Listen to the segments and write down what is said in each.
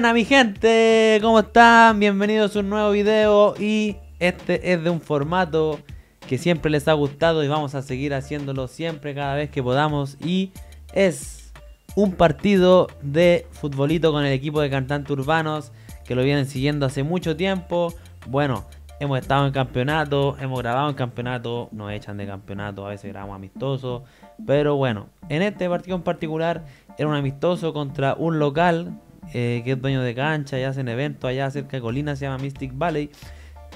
Buena mi gente, ¿cómo están? Bienvenidos a un nuevo video y este es de un formato que siempre les ha gustado y vamos a seguir haciéndolo siempre cada vez que podamos y es un partido de futbolito con el equipo de cantantes urbanos que lo vienen siguiendo hace mucho tiempo. Bueno, hemos estado en campeonato, hemos grabado en campeonato, nos echan de campeonato, a veces grabamos amistosos, pero bueno, en este partido en particular era un amistoso contra un local eh, que es dueño de cancha y hacen eventos allá cerca de Colina, se llama Mystic Valley.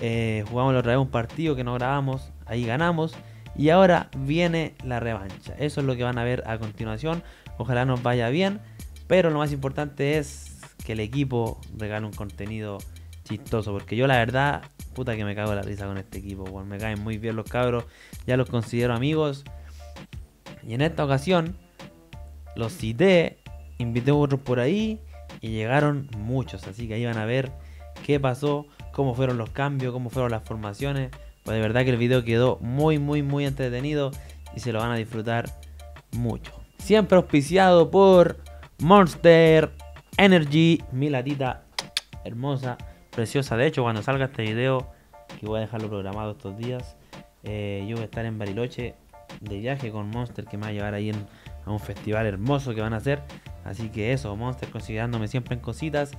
Eh, jugamos la otra vez un partido que no grabamos, ahí ganamos. Y ahora viene la revancha. Eso es lo que van a ver a continuación. Ojalá nos vaya bien. Pero lo más importante es que el equipo regale un contenido chistoso. Porque yo la verdad, puta que me cago la risa con este equipo. me caen muy bien los cabros. Ya los considero amigos. Y en esta ocasión los cité. Invité a otros por ahí. Y llegaron muchos. Así que ahí van a ver qué pasó. Cómo fueron los cambios. Cómo fueron las formaciones. Pues de verdad que el video quedó muy, muy, muy entretenido y se lo van a disfrutar mucho. Siempre auspiciado por Monster Energy, mi latita hermosa, preciosa. De hecho, cuando salga este video, que voy a dejarlo programado estos días, eh, yo voy a estar en Bariloche de viaje con Monster que me va a llevar ahí a un festival hermoso que van a hacer. Así que eso, Monster considerándome siempre en cositas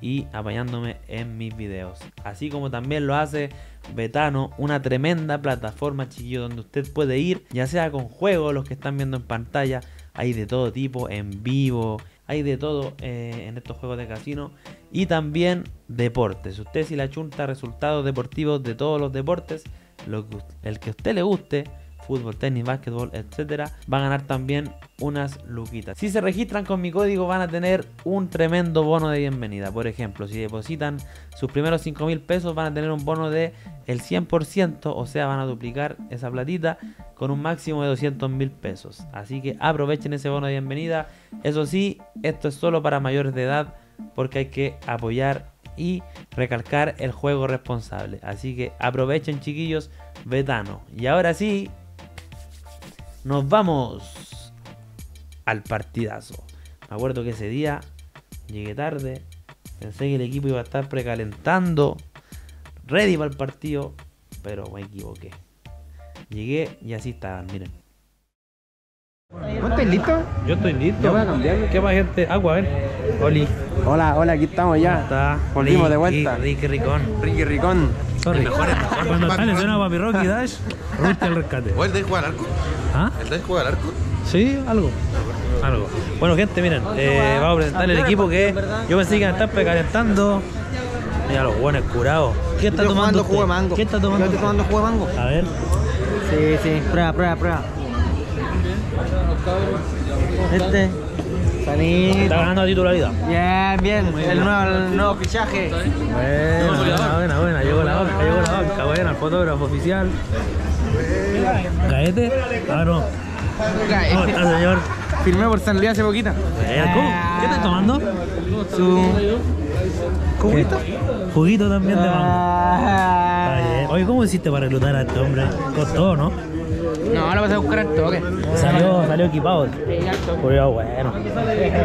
y apoyándome en mis videos. Así como también lo hace Betano, una tremenda plataforma, chiquillo, donde usted puede ir, ya sea con juegos, los que están viendo en pantalla, hay de todo tipo, en vivo, hay de todo eh, en estos juegos de casino y también deportes. Usted si la chunta resultados deportivos de todos los deportes, lo que, el que usted le guste, fútbol, tenis, básquetbol, etcétera, va a ganar también unas luquitas. Si se registran con mi código van a tener un tremendo bono de bienvenida. Por ejemplo, si depositan sus primeros 5 mil pesos van a tener un bono de el 100%, o sea, van a duplicar esa platita con un máximo de 200 mil pesos. Así que aprovechen ese bono de bienvenida. Eso sí, esto es solo para mayores de edad porque hay que apoyar y recalcar el juego responsable. Así que aprovechen chiquillos, Betano. Y ahora sí, nos vamos al partidazo. Me acuerdo que ese día llegué tarde. Pensé que el equipo iba a estar precalentando. Ready para el partido. Pero me equivoqué. Llegué y así estaban, miren. ¿Vos estás listo? Yo estoy listo. voy a cambiar. ¿Qué más gente? Agua, a ver. Oli. Hola, hola, aquí estamos ya. ¿Cómo está? Volvimos de vuelta. Ricky, Ricón. Ricky Ricón. Sorry. Cuando está lesionado Papi Rocky Dash, Rusti al rescate. ¿O el de jugar al? ¿Ah? ¿El jugar al arco? Sí, algo. Algo. Bueno, gente, miren, eh, vamos a presentar el equipo que yo pensé que iban a estar precalentando. Mira los buenos curados. ¿Qué está tomando? jugo de mango. ¿Qué está Yo tomando? estoy tomando jugo de mango. A ver. Sí, sí. Prueba, prueba, prueba. Este. Está Sanito. ganando titularidad. Bien, bien. El nuevo, el nuevo fichaje. Buena, buena, buena. Llegó la banca, llegó la banca. Buena, el fotógrafo oficial. ¿Gaete? Ah, no. ¿Cómo está, señor? Firmé por San Luis hace poquito. Buena, ¿Cómo? ¿Qué estás tomando? Su. ¿Juguito? Juguito también de mango. Ah. Oye, ¿cómo hiciste para reclutar a este hombre? Costó, ¿no? No, lo vas a buscar al toque. Salió, salió equipado. Pero bueno.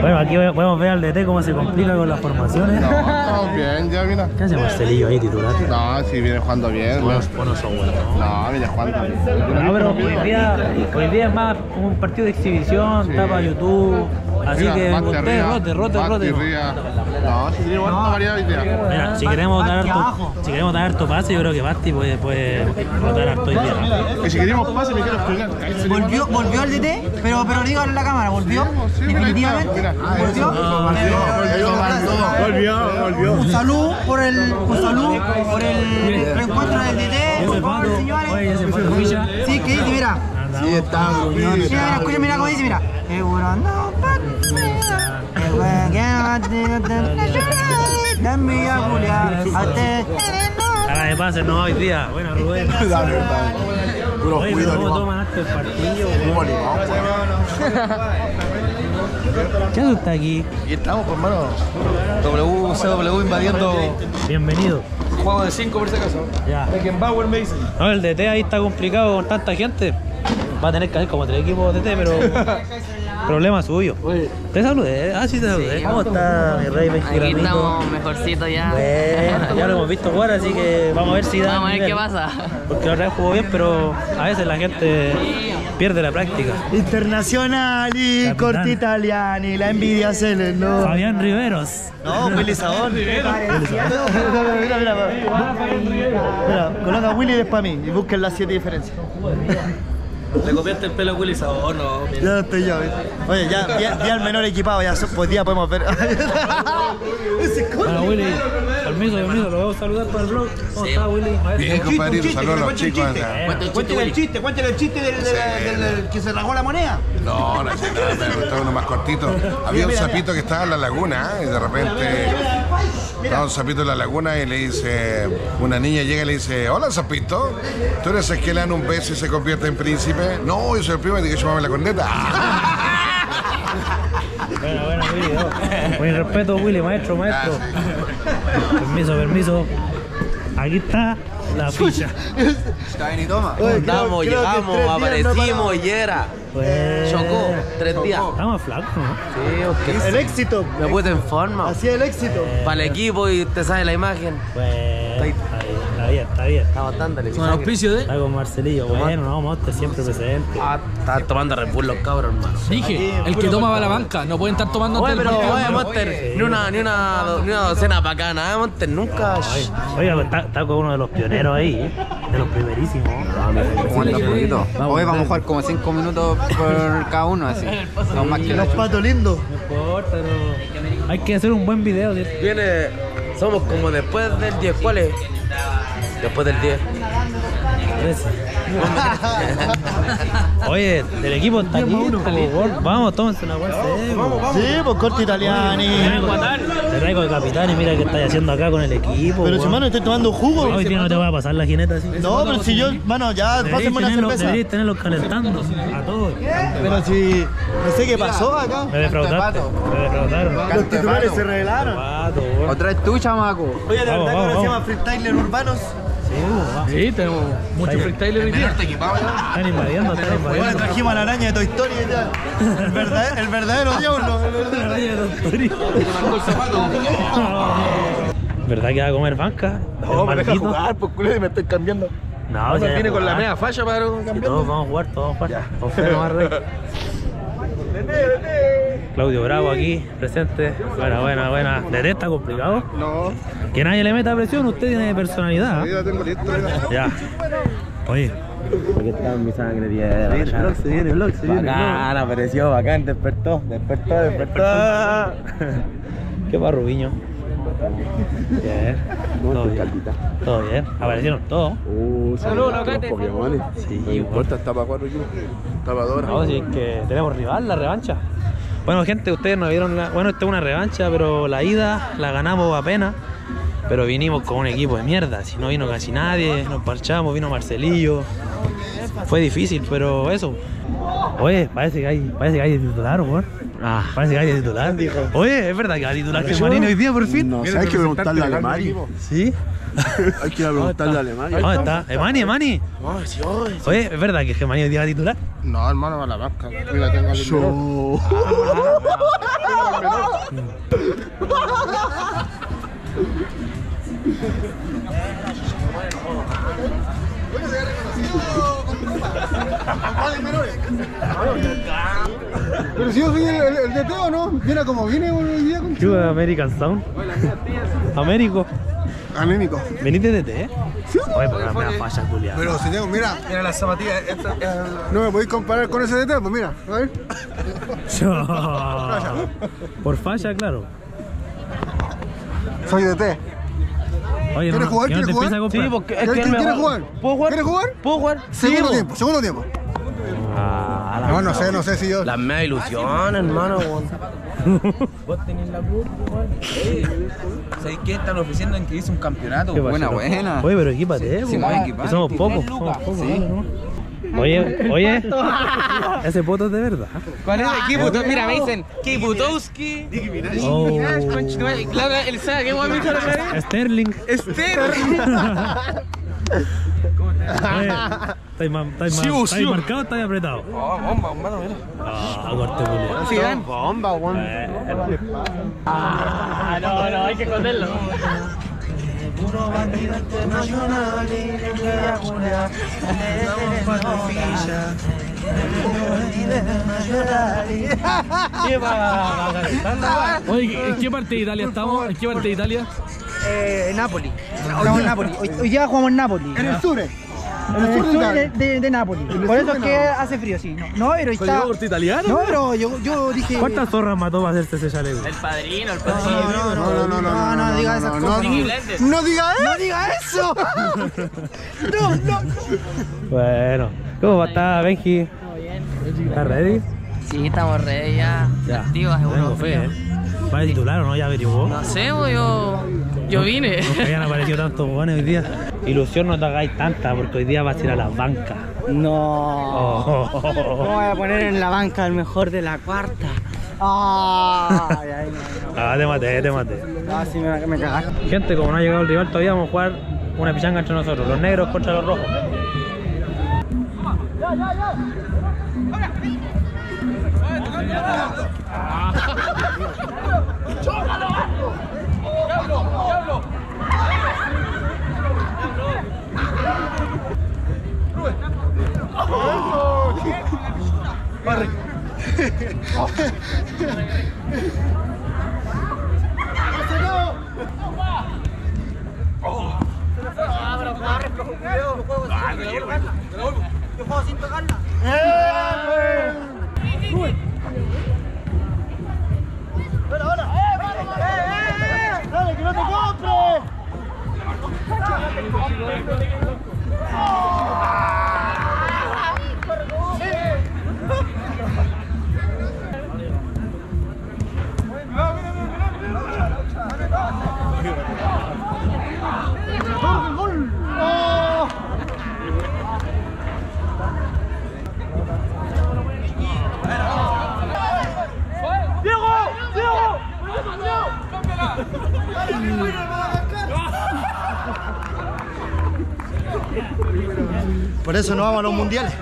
Bueno, aquí podemos ver al DT cómo se complica con las formaciones. No, estamos bien, ya mira. ¿Qué hace Marcelillo ahí titular? No, si viene jugando bien. Bueno, No, bueno, son buenos. ¿no? viene jugando bien. No, pero hoy día, hoy día es más como un partido de exhibición, para YouTube. Así Mira, que rote, rote, Basti rote. No, si variedad. Mira, queremos dar harto, si queremos dar harto pase, yo creo que Basti puede, puede rotar harto día. Que si queríamos pase, me quiero explicar. Volvió, volvió el DT, pero, pero digo en la cámara, volvió. Definitivamente. Volvió. Volvió, volvió. Un saludo por el, un saludo por el reencuentro del DT, por favor, señores. Sí, que dice, mira. Sí, está Mira, mira, escucha, mira cómo dice, mira. No, El güey que va a te envía a Julia, a te- A la de pase, no hoy día. Bueno, Rubén. Puro Oye, pero ¿cómo toman hasta el partido? ¿Qué hace usted aquí? Y estamos, pues, hermano. WCW invadiendo Bienvenido. juego de 5 por si acaso. Ya. Beckenbauer Mason. No, el DT ahí está complicado con tanta gente. Va a tener que hacer como tres equipos de T, pero. Problema suyo. Te saludé. Ah, sí, te saludé. ¿Cómo está mi rey Aquí Benjiramito? estamos mejorcito ya. Bueno, ya lo hemos visto jugar, así que vamos a ver si da. Vamos a ver nivel. qué pasa. Porque la verdad jugó bien, pero a veces la gente pierde la práctica. Internazionali, Capitano. corti italiani, la envidia se le no. Fabián Riveros. No, Willy Sabón. mira, mira, mira. Mira, coloca Willy después para mí y busquen las siete diferencias. Le copiaste el pelo a Willy Sabor, no. Ya no estoy yo, ¿viste? Oye, ya, di, di al menor equipado, ya pues día podemos ver. Ese coño. Bueno, Willy, permiso, permiso, lo voy a saludar para el blog. ¿Cómo está, Willy? Maestro. Bien, compadrito, saludos a los chicos. Cuéntale el chiste, cuéntale el chiste del, del- del- del que se rasgó la moneda. No, no nada, me uno más cortito. Había un sapito que estaba en la laguna ¿eh? y de repente estaba un sapito en la laguna y le dice, una niña llega y le dice, hola sapito, ¿tú eres el que le dan un beso y se convierte en príncipe? No, yo soy el primo y que llamarme la corneta. Bueno, bueno, Willy. Con respeto, Willy, maestro, maestro. Permiso, permiso. Aquí está la ficha. Está bien y toma. Andamos, llegamos, aparecimos y era. Pues, Chocó, tres días. Estamos flacos, ¿no? Sí, ok. El éxito. Me puse en forma. Así es el éxito. Para el equipo y te sale la imagen. Pues, está bien, está bien, está dándole. Con auspicio de. Está con Marcelillo. Bueno, no, Monster siempre presente. Ah, están tomando Red Bull los cabros, hermano. Dije, el que toma va a la banca. No pueden estar tomando Oye, pero, oye, Monster, ni una, ni una, ni una docena para acá, nada, Monster, nunca. Oiga, pues, está, está con uno de los pioneros ahí, ¿eh? de los primerísimos. Poquito. Hoy vamos a jugar como 5 minutos por cada uno, así. No más que Los patos lindos. No importa, pero hay que hacer un buen video. Viene, somos como después del 10, ¿cuál es? Después del 10. Ese. Oye, del equipo está listo, Vamos, tómense una buena Sí, pues corti italiani. Te traigo el capitán y mira qué estáis haciendo acá con el equipo. Pero si mano estoy tomando jugo. Hoy día no te voy a pasar la jineta así. No, pero si yo, mano, ya, pásenme una cerveza. deberíais tenerlos calentando a todos. Pero si, no sé qué pasó acá. Me defraudaste. Me defraudaron. Los titulares se revelaron. Otra es tú, chamaco. Oye, de Vamos, verdad vamos, conocíamos a vamos. freestyler urbanos. Vamos. Sí, tenemos mucho freestyle hoy día. Están invadiendo, están Bueno, invadiendo. trajimos a la araña de Toy Story y tal. El verdadero, el verdadero diablo. el verdadero- ¿Verdad que va a comer banca? No, me deja jugar, pues culé, me estoy cambiando. No, hay viene que con la media falla para cambiar. todos vamos a jugar, todos vamos a jugar. Rey. Claudio Bravo aquí, presente. Buena, buena, buena. ¿De té está complicado? No, Que nadie le meta presión, usted tiene personalidad. yo la tengo listo. Ya. Oye, Porque está en mi sangre tierra. se viene vlog, se Bacán, apareció, bacán, despertó, despertó, despertó. ¿Qué va, Bien. Todo bien. Todo bien. Aparecieron todos. Saludos, Pokémon. Sí, No importa, está para cuatro equipos. Está para dos. No, si es que tenemos rival, la revancha. Bueno, gente, ustedes no vieron la. Bueno, esta es una revancha, pero la ida la ganamos apenas. Pero vinimos con un equipo de mierda. Si no vino casi nadie, nos parchamos, vino Marcelillo. Fue difícil, pero eso. Oye, parece que hay, parece que hay titular, weón. Ah, parece que hay de titular. Oye, es verdad que hay titular que Manini hoy día por fin. No, hay que preguntarle a Alemani. Sí. Hay que preguntarle a Alemani. ¿Dónde está? Emani, Emani. Oye, es verdad que Gemani hoy día va a titular. No, hermano, va la vasca. Yo la tengo al Pero si yo soy el, el, el de Teo, ¿no? Mira cómo viene hoy día con ¿Qué hubo, American Sound? Américo. anémico. ¿Veniste de té? Sí. Oye, pero me da falla, culiado. Pero si tengo, mira, Mira las zapatillas. Esta, no me podéis comparar con ese de Teo, pues mira, a ver. Por falla, claro. Soy de T. Oye, ¿Quieres no, jugar? ¿y no ¿Quieres jugar? Sí, porque es ¿Quieres- que él me quieres jugar? ¿Puedo jugar? ¿Quieres jugar? ¿Puedo jugar? Segundo Sí, tiempo, segundo tiempo. Ah, la- No, no sé, no sé si yo. Las media ilusiones, hermano. Vos tenés la cruz, ¿Sabéis qué? Están ofreciendo inscribirse un campeonato. ¿Qué Buena, buena. Oye, pero equípate, Sí. Que somos pocos. Oye, oye, ese poto es de verdad. ¿Cuál es el equipo? Mira, me dicen Kibutowski. Oh. Claro, él sabe qué guay me la otra vez. Sterling. Esther. ¿Estáis ma- estáis ma- Sí, sí, marcados o estáis apretados? Oh, bomba, bomba, mira. Ah, corte culiao. Sí, dan bomba, weón. Ah, no, no, hay que esconderlo. Puro bandido internacional y le quería curar. Tenemos ficha. Oye, ¿en qué parte de Italia estamos? ¿En qué parte de Italia? Eh, Napoli. Estamos en Napoli. Hoy, hoy día jugamos en Napoli. En el sur. eh. En el sur de, de, de Napoli. Por eso es que hace frío, sí. No, no pero está. italiano? No, pero yo, yo dije. ¿Cuántas zorras mató para hacerse ese chaleco? El padrino, el No, padrino. no, no, no, no, no, no diga esas cosas. No, no diga eso. No diga eso. No, no, no. Bueno, ¿cómo está Benji? ¿Estás ready? Sí, estamos re ya. Ya. Activos, Tengo seguro. fe, ¿eh? ¿Va a titular o no? ¿Ya averiguó? No sé, yo. Yo vine. No hayan aparecido tantos buenos hoy día. Ilusión no te hagáis tanta porque hoy día vas a ir a las bancas. No. Oh. ¿Cómo voy a poner en la banca el mejor de la cuarta? Ay, ay, no, Ah, te maté, te maté. no. Ah, sí, me, me cagaste. Gente, como no ha llegado el rival todavía, vamos a jugar una pichanga entre nosotros, los negros contra los rojos. Por eso no vamos a los mundiales.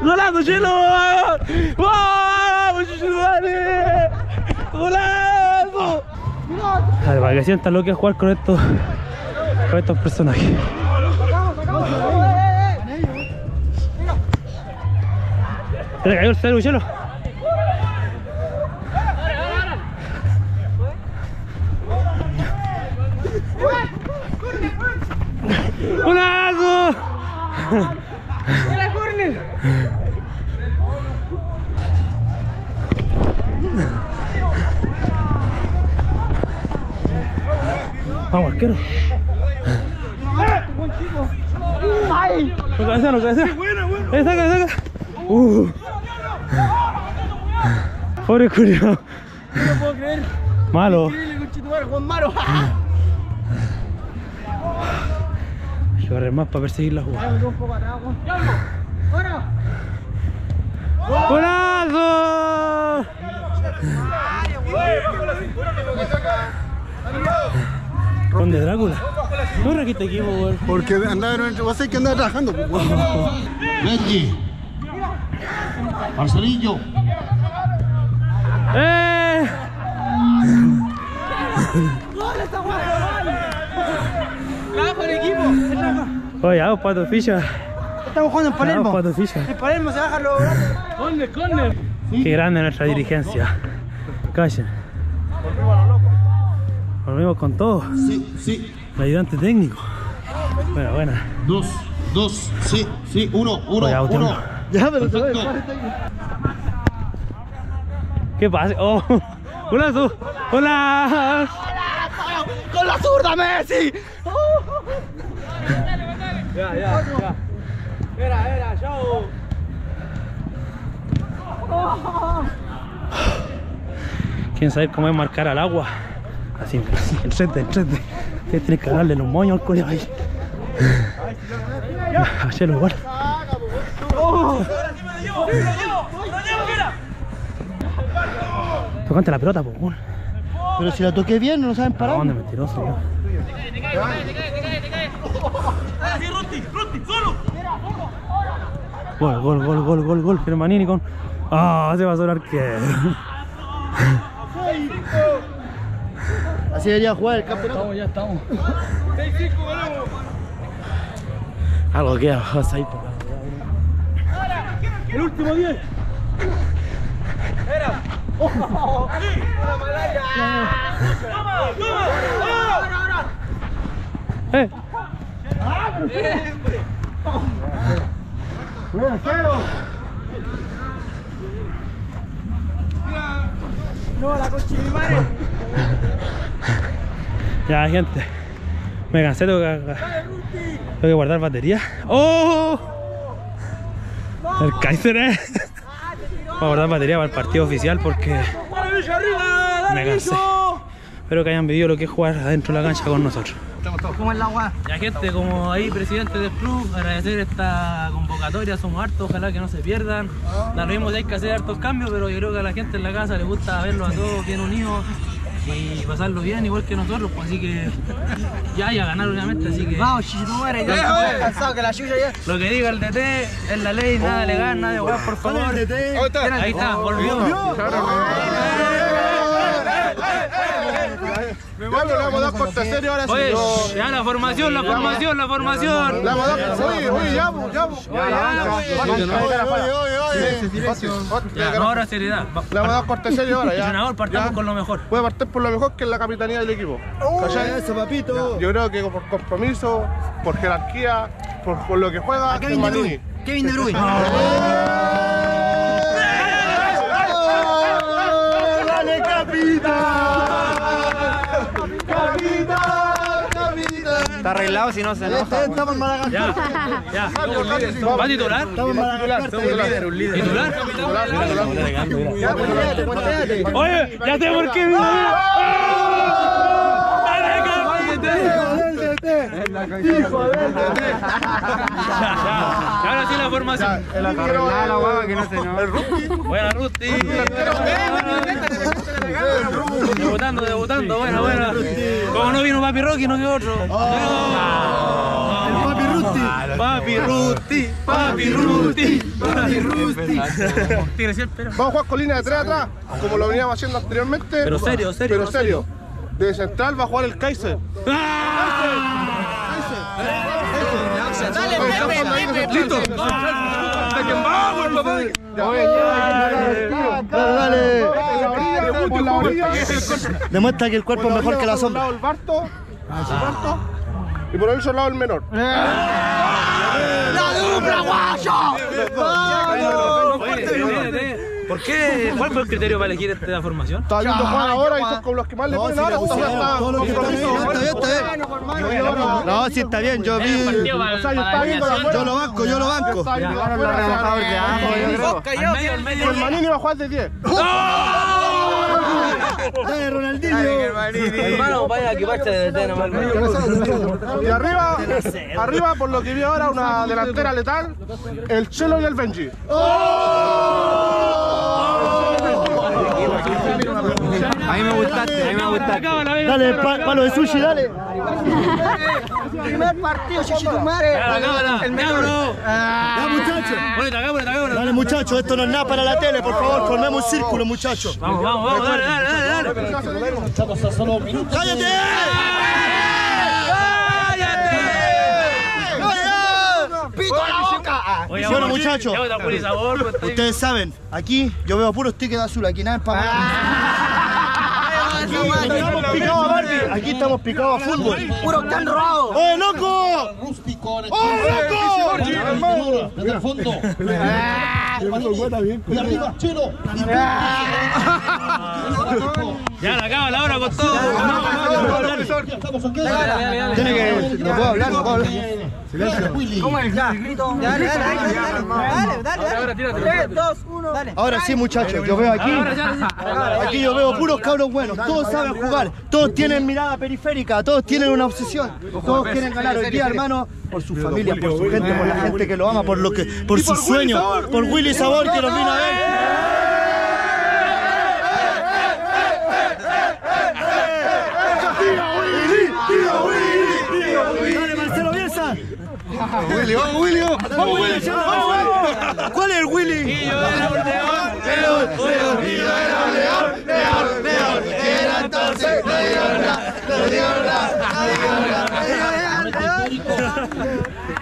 ¡Golazo, chelo! ¡Vamos, chelo! ¡Golazo! A ver, para que sientan lo que es jugar con estos, con estos personajes. ¿Se le cayó el celu, chelo? ¡Golazo! Vamos, arquero. No cabecea, no cabecea. Eh, saca, saca. Uh. Pobre culiao. No puedo creer. Malo. Juan Malo. Hay que correr más para perseguir la jugada. Un poco atrás, Conde Drácula. No este equipo, weón. Porque andaba, vos sabés que andaba trabajando. pues, weón. Benji. Marcelillo. ¡Eh! ¡Trabajo en equipo! Oye, para tu ficha. Estamos jugando en Palermo. para tu ficha. En Palermo se bajan los brazos. ¡Corner, corner! Qué grande nuestra dirigencia. Callen. Volvimos con todo. Sí, sí. El ayudante técnico. Bueno, buena. Dos, dos, sí, sí, uno, uno, botar uno. uno. Ya, pero te voy Perfecto. ¿Qué pasa? Oh, hola, su. Hola. ¡Con la zurda, Messi! ¿Quieren saber cómo es marcar al agua? Así, así, enfrente, enfrente. Ustedes tienen que darle los moños al colegio ahí. Ya, Hacelo igual. Tocante la pelota, pues. Pero si la toqué bien, no lo saben ¿Para parar. dónde mentiroso? yo? Gol, gol, gol, gol, gol, gol. Germanini con. Ah, se pasó el arquero. Así debería jugar el campeonato. ya estamos. Algo queda, vas ahí. El último 10. ¡Eh! Ya, gente. Me cansé, tengo que, tengo que guardar batería. ¡Oh! El Kaiser, eh. Voy a guardar batería para el partido oficial porque me cansé. Espero que hayan vivido lo que es jugar adentro de la cancha con nosotros. ¿Cómo es la agua? Ya gente, como ahí presidente del club, agradecer esta convocatoria, somos hartos, ojalá que no se pierdan. Mismo si hay que hacer hartos cambios, pero yo creo que a la gente en la casa le gusta verlos a todos bien unidos y pasarlo bien, igual que nosotros, pues así que ya, ya ganar obviamente, así que Vamos, chichitumare, ya estoy cansado que la chucha ya. lo que diga el DT es la ley, nada legal, nada de weá, por favor. Ahí está, volvió. Le vamos a dar corte serio ahora sí. Oye, ya la formación, la formación, la formación. Le vamos a dar. Oye, oye, ya, pues, ya. pues. Ahora seriedad. Le vamos a dar corte serio ahora, ya. Entrenador, partamos con lo mejor. Voy a partir por lo mejor que es la capitanía del equipo. Eso, papito. Yo creo que por compromiso, por jerarquía, por, lo que juega, Kevin. Kevin De Bruyne. Arreglado si no se enoja. Estamos en Madagascar. Ya, ya. ¿Va a titular? Estamos en Madagascar. ¿Titular? Ponteate. Oye, ya sé por qué. Y ahora sí la formación. El Está arreglada la guava que no se enoja. Buena, Rusti. Debutando, debutando, buena, buena. Como no vino Papi Rocky, no que otro. Papi Rusti. Papi Rusti, Papi Rusti, Papi Rusti. Tigre, sí, espera. Vamos a jugar con línea de tres atrás, como lo veníamos haciendo anteriormente. Pero serio, serio, Pero serio. De central va a jugar el Kaiser. Listo. Dale, dale. Por la orilla. Demuestra que el cuerpo es mejor que la Por sombra. el Barto, el Barto, y por el otro lado el menor. Oye, espérate. ¿Por qué? ¿Cuál fue el criterio para elegir esta formación? Está viendo jugar ahora y son como los que más le ponen si ahora. bien. No, sí está bien. Yo vi. Yo estaba lo banco, yo lo banco. Estaba viendo la Ahora lo afuera, relajador o de sea, abajo, yo creo. Al medio, al medio. El Manini va a jugar de 10. Dale, Ronaldinho. Hermano, vaya a equiparse de DT nomás. Y arriba, arriba, por lo que vi ahora, una delantera letal, el Chelo y el Benji. A mí me gustaste, a mí me gustaste. Dale, pa- palo de sushi, dale. Primer partido, chichitumare. Ya, la cámara. Ya, muchachos. Ponete acá, ponete acá, ponete acá. Dale, muchachos, esto no es nada para la tele, por favor, formemos un círculo, muchachos. Vamos, vamos, vamos, dale, dale, dale, dale. ¡Cállate! ¡Pito a la boca! Oye, Bueno, muchachos. ya Ustedes saben, aquí yo veo puros tickets azul, aquí nada es para Estamos picados a Barbie. Aquí estamos picados a fútbol. Puro can robado. ¡Oye, loco! ¡Oye, loco! Desde el fondo. Y arriba, Chelo. Ya la acaba la hora con todo. Tiene que. No puedo hablar, no puedo hablar. ¿Cómo es? Ya, grito. Dale, dale, dale, dale, dale, dale. Tres, dos, uno, dale. Ahora sí, muchachos, yo veo aquí. Aquí yo veo puros cabros buenos. Todos saben jugar. Todos tienen mirada periférica. Todos tienen una obsesión. Todos quieren ganar hoy día, hermano. Por su familia, por su gente, por la gente que lo ama, por lo que, por sus sueños, por Willy Sabor que nos vino a ver. Dale, Marcelo Bielsa. Willy, vamos Willy, vamos Willy, vamos Willy. ¿Cuál es el Willy? Eh,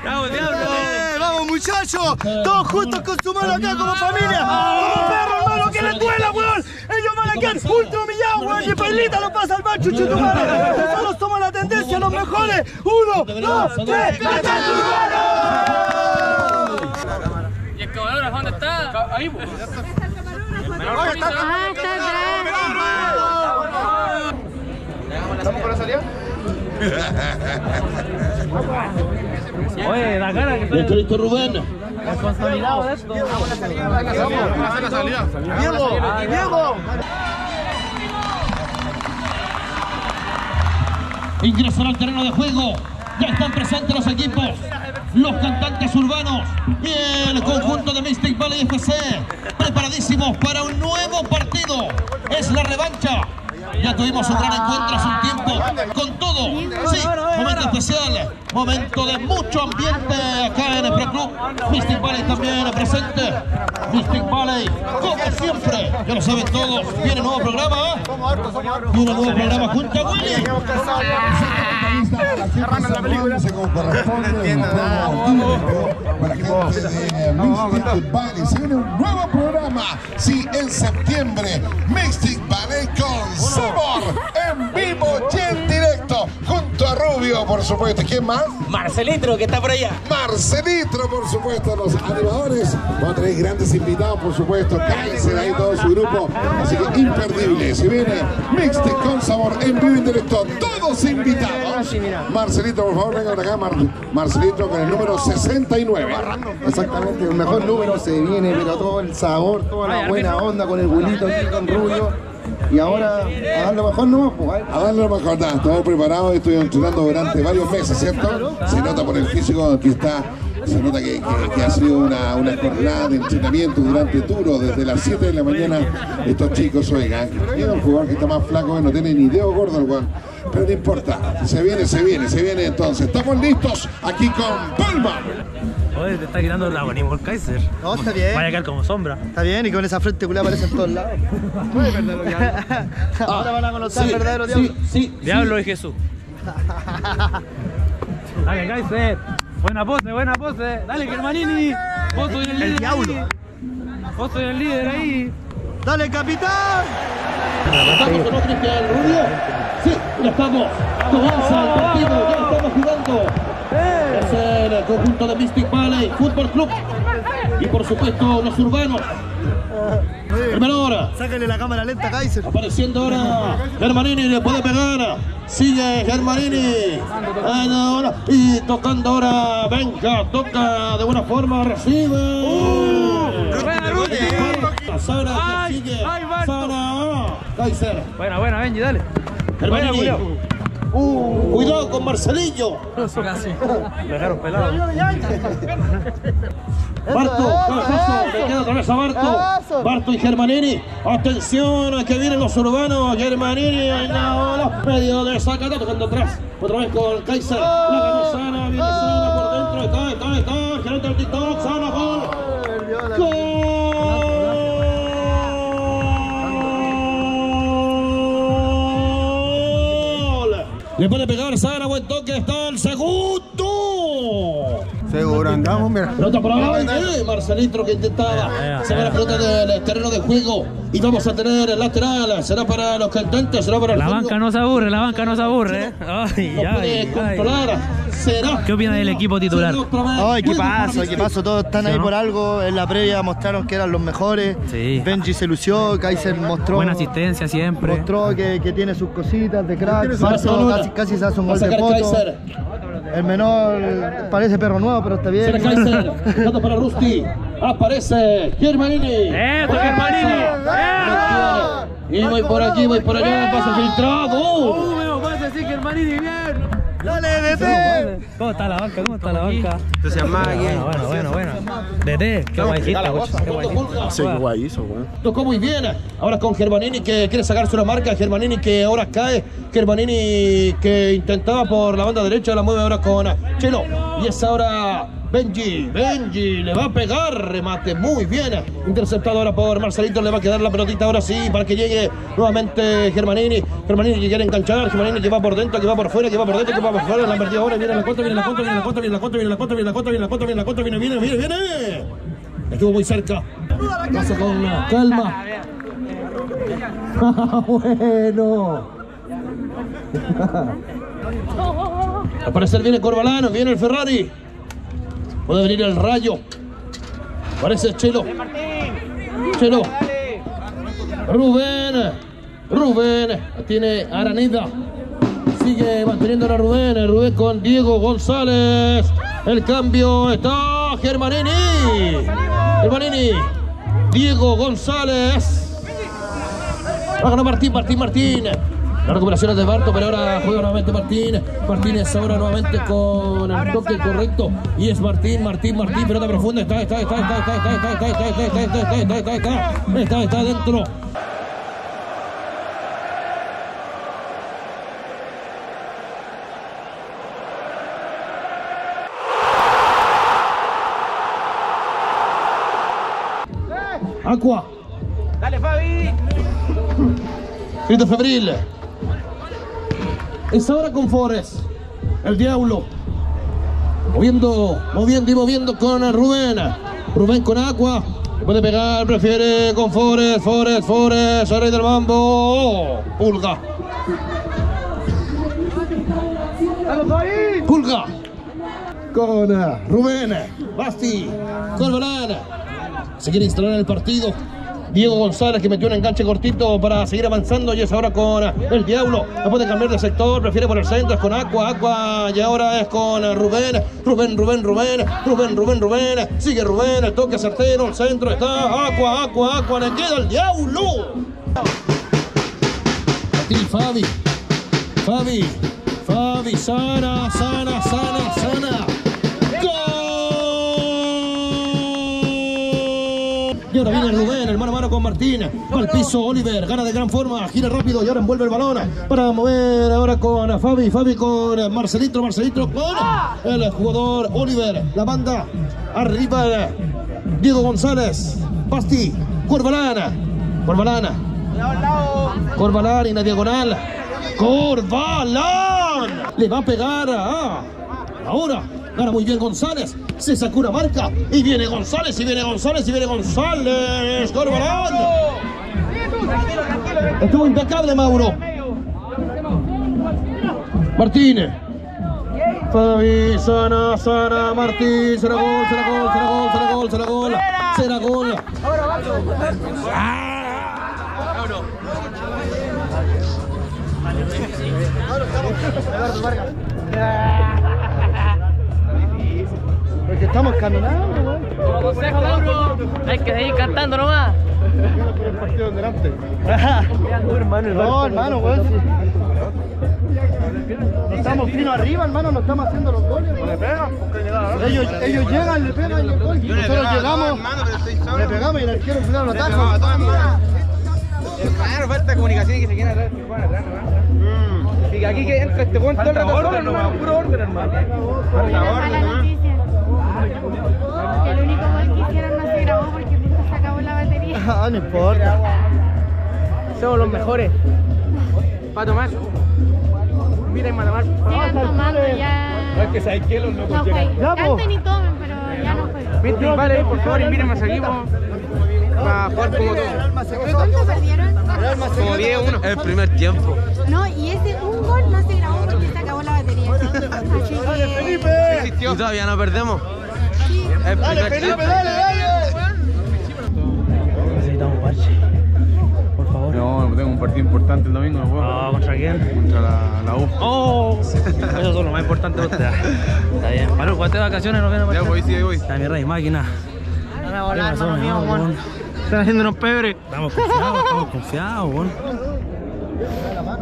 vamos muchachos, todos juntos con su mano acá como familia. Como perro, hermano, que les duela, weón. Ellos van a quedar ultra humillados, weón. Y Pailita los va a salvar, chuchu tu madre. Nosotros somos la tendencia, los mejores. Uno, dos, tres, ¡cachai tu ¿Y el camarógrafo dónde está? Ahí, pues. Oye, la cara que Rubén. consolidado de esto. Diego, Diego. Ingresan al terreno de juego. Ya están presentes los equipos. Los cantantes urbanos y el conjunto de Mystic Valley FC preparadísimos para un nuevo partido. Es la revancha. Ya tuvimos un gran encuentro hace un tiempo con todo. Sí, momento especial, momento de mucho ambiente acá en el Pro Club. Mystic Valley también presente. Mystic Valley, como siempre, ya lo saben todos. Viene nuevo programa. ¿eh? Viene nuevo programa junto a Willy. Para gente de Mystic Valley. Se viene un nuevo programa. Sí, en septiembre. Mystic Valley con sabor. En vivo. Junto a Rubio, por supuesto. ¿Quién más? Marcelitro, que está por allá. Marcelitro, por supuesto, los animadores. Vamos a tener grandes invitados, por supuesto. Kaiser ahí todo su grupo. Así que imperdible. Si viene Mixte con sabor en vivo y en directo, todos invitados. Marcelito, por favor, venga por acá. Mar- Marcelito con el número 69. Exactamente, el mejor número se viene, pero todo el sabor, toda la buena onda con el bulito aquí con Rubio. Y ahora a dar lo mejor no pues. A darle mejor, nada, estamos preparados, estoy entrenando durante varios meses, ¿cierto? Se nota por el físico que está, se nota que, ha sido una, una jornada de entrenamiento durante duro, desde las 7 de la mañana. Estos chicos, oigan, que un jugador que está más flaco, que no tiene ni dedo gordo el weón. Pero no importa, se viene, se viene, se viene entonces. Estamos listos aquí con Palma. Oye, te está quitando el agonismo el Kaiser. No, está bien. Vaya a quedar como sombra. Está bien, y con esa frente culada aparece en todos lados. Ahora van a conocer al verdadero diablo. Sí, Diablo y Jesús. Dale, Kaiser. Buena pose, buena pose. Dale, Germanini. Vos soy el líder. El diablo. ahí. Vos soy el líder ahí. ¡Dale, capitán! ¿Estamos o no, Cristian Rubio? Sí, ya estamos. Comienza el partido, ya estamos jugando. El conjunto de Mystic Valley Football Club. Y por supuesto, los urbanos. Primera hora. Sácale la cámara lenta a Kaiser. Apareciendo ahora Germanini, le puede pegar. Sigue Germanini. Ah. Y tocando ahora. Venga, toca de buena forma, recibe. Sara, que Ay, sigue. Sara. Kaiser. Buena, buena, Benji, dale. Buena, Germanini. Uh, cuidado con Marcelillo. Me dejaron pelado. Barto, cabezazo, le queda otra vez a Barto. Barto y Germanini. Atención, que vienen los urbanos. Germanini en la ola. Medio de saca, tocando atrás. Otra vez con Kaiser. La ganó Sana, viene Sana por dentro. Está, está, está. Gerente del TikTok. Sana, gol. ¡Gol! Le puede pegar Sana, buen toque. Está el segundo. Seguro. Andamos, mira. Pelota por ahí, eh, Marcelito que intentaba. Se va la pelota del terreno de juego. Y vamos a tener el lateral. Será para los cantantes, será para el La fondo. banca no se aburre, la banca no se aburre. ¿eh? Ay, No puede ay, ay. controlar. ¿Qué opina del equipo titular? Ay, qué paso, qué paso, todos están ahí por algo. En la previa mostraron que eran los mejores. Sí. Benji se lució, Kaiser mostró. Buena asistencia siempre. Mostró que, que tiene sus cositas de crack. Marzo casi, casi se hace un a gol de foto. El menor parece perro nuevo, pero está bien. Será Kaiser. Para Rusty. Aparece Germanini. ¡Eso, Germanini! Y voy por aquí, voy por allá. Pasa filtrado. ¡Dale, DT! ¿Cómo está la banca? ¿Cómo está la banca? Entusiasmada aquí. Bueno, bueno, bueno, bueno. DT, qué guay hiciste, coach, qué guay hiciste. Sí, qué guay hizo, weón. Tocó muy bien. Ahora con Germanini que quiere sacarse una marca. Germanini que ahora cae. Germanini que intentaba por la banda derecha. La mueve ahora con Chelo. Y es ahora Benji. Benji le va a pegar. Remate muy bien. Interceptado ahora por Marcelito. Le va a quedar la pelotita ahora sí para que llegue nuevamente Germanini. Germanini que quiere enganchar. Germanini que va por dentro, que va por fuera, que va por dentro, que va por fuera. La perdió ahora. Viene la contra, viene la contra, viene la contra, viene la contra, viene la contra, viene la contra, viene la contra, viene la contra, viene, viene, viene, viene. Estuvo muy cerca. Pasa con calma. Bueno. Al parecer viene Corbalano, viene el Ferrari. Puede venir el Rayo. Parece Chelo. Chelo. Rubén. Rubén. Tiene Aranida. Sigue manteniendo a Rubén. Rubén con Diego González. El cambio está Germanini. Germanini. Diego González. Va a Martín, Martín, Martín. La recuperación es de Barto, pero ahora juega nuevamente Martín. Martínez ahora nuevamente con el toque correcto. Y es Martín, Martín, Martín, pelota profunda. Está, está, está, está, está, está, está, está, está, está, está, está, está, está, está, está, está, está dentro. Aqua. Dale, Fabi. Grito febril. Es ahora con Forest. El diablo. Moviendo, moviendo y moviendo con Rubén. Rubén con Aqua. Le Puede pegar, prefiere con Forest, Forest, Forest, el rey del mambo. Pulga. Pulga. Con eh, Rubén. Basti. Corbalán. Se quiere instalar el partido. Diego González que metió un enganche cortito para seguir avanzando y es ahora con el Diablo. No puede cambiar de sector, prefiere por el centro, es con Aqua, Aqua y ahora es con Rubén. Rubén, Rubén, Rubén, Rubén, Rubén, Rubén. Sigue Rubén, el toque certero, el centro está Aqua, Aqua, Aqua, le queda el Diablo. Martín Fabi, Fabi, Fabi, sana, sana, sana, sana. Y ahora viene Rubén, mano con Martín. Va al piso Oliver, gana de gran forma, gira rápido y ahora envuelve el balón. Para mover ahora con Fabi, Fabi con Marcelito, Marcelito con el jugador Oliver. La banda arriba, Diego González, Basti, Corbalán, Corbalán, Corbalán y la diagonal. Corbalán le va a pegar ahora. Gana muy bien González. Se sacó una marca. Y viene González, y viene González, y viene González. Corbalán. Estuvo impecable, Mauro. Martínez. Fabi, sana, sana, Martín. Será gol, será gol, será gol, será gol, será gol. Será gol. Porque estamos caminando, güey. consejo, Mauro. Hay que seguir cantando nomás. El partido en delante. No, hermano, güey. No estamos fino arriba, hermano, no estamos haciendo los goles. Ellos, ellos llegan, le pegan y el gol. Nosotros llegamos, le pegamos y el arquero final lo ataja. Claro, falta comunicación y que se quieran atrás, que ¿no? Y que aquí que entra este buen todo el rato solo, hermano, puro orden, hermano. Falta orden, ¿no? Que el único gol que hicieron no se grabó porque justo se acabó la batería. Ah, no importa. Somos los mejores. Para tomar. Miren, para tomar. Sigan tomando ya. No es que sabes que los locos No, llegan. güey, canten y tomen, pero Mystic Valley, por favor, invítenme a equipo para jugar como todos. ¿Cuánto perdieron? Como 10-1. El primer tiempo. No, y ese un gol no se grabó porque se acabó la batería. Así que... Y todavía no perdemos. Sí. El primer tiempo. Necesitamos parche. Por favor. No, tengo un partido importante el domingo, no puedo. No, ¿contra quién? Contra la, la U. ¡Oh! Eso es lo más importante de usted. Está bien. Manuel, ¿cuántas de vacaciones nos vienen a Ya voy, sí, voy. Está mi rey, máquina. Dame a ¿Qué volar, pasó, hermano mío, weón. weón? Están haciendo unos pebres. Estamos confiados, estamos confiados, weón.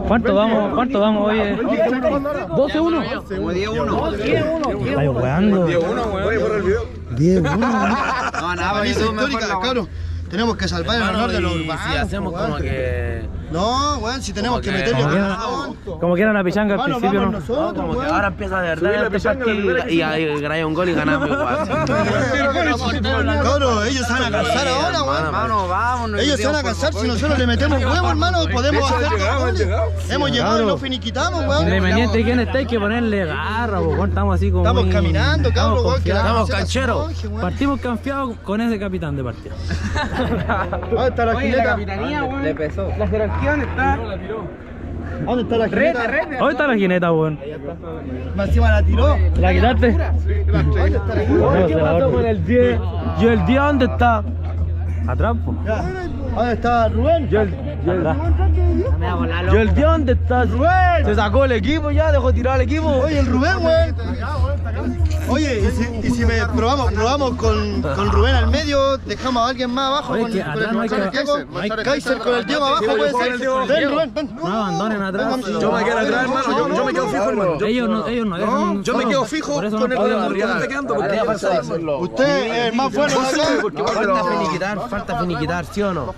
¿Cuánto vamos? ¿Cuánto vamos, oye? 12-1. Como 10-1. Estáis jugando. 10-1, weón. 10-1. No, nada, yo mejor. Tenemos que salvar el honor de los urbanos. si hacemos como que. No, weón, si tenemos que que- meterle Como que era, una pichanga al Hermano, principio, vamos ¿no? nosotros, Como que weón. ahora empieza de verdad este partido y ahí grabé un gol y ganamos igual. Cabrón, ellos se van a cansar ahora, weón. Hermano, vámonos. Ellos se van a cansar si nosotros le metemos huevo, hermano. Podemos hacer dos goles. Hemos llegado y no finiquitamos, weón. Independiente de quién está, hay que ponerle garra, po, weón. Estamos así como. Estamos muy- caminando, cabrón, weón. que la Estamos cancheros. weón. Partimos confiados con ese capitán de partida. ¿Dónde está la Oye, la jineta? capitanía, weón. Le pesó. La jerarquía, ¿dónde está? ¿Dónde está la jineta? ¿Dónde está la jineta, weón? Más encima la tiró. ¿La quitaste? ¿Dónde está la jineta? ¿Qué pasó con el 10? ¿Y el 10 dónde está? Atrás, po. Ya. ¿Dónde está Rubén? Yo el, yo el, yo el 10 dónde está? Rubén. Se sacó el equipo ya, dejó tirado el equipo. Oye, el Rubén, weón. Oye, y si, y si me probamos, probamos con, con Rubén al medio, dejamos a alguien más abajo Oye, con, que con el, Diego. no hay- Kaiser con el Diego abajo puede ser. Ven, Rubén, ven. No abandonen atrás. Yo me quedo atrás, hermano. Yo, me quedo fijo, hermano. Ellos no, ellos no dejan. Yo me quedo fijo con no el. Usted es más bueno. Falta finiquitar, falta finiquitar, ¿sí o no?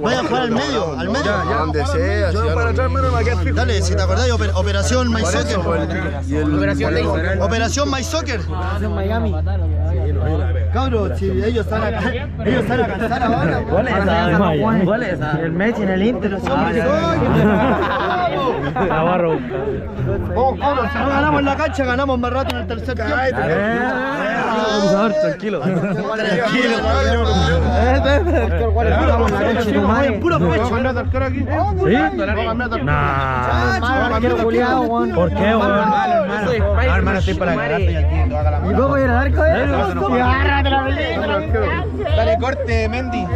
Vaya a jugar al medio, al medio. Donde sea, Yo para atrás, hermano, me fijo. Dale, si te acordás, oper- Operación My Soccer. Operación Ley. Operación My Soccer. Cabros, si ellos se van a, ellos van a cansar ahora. ¿Cuál es esa? ¿Cuál es esa? El Messi en el Inter. La. Vamos, si no ganamos en la cancha, ganamos más rato en el tercer tiempo. Tranquilo. Tranquilo, madre. Puro pecho. ¿Sí? ¿Por qué, weón? hermano, estoy para ¿Y cómo ir a dar con él? Agárrate la película. Dale corte, Mendy.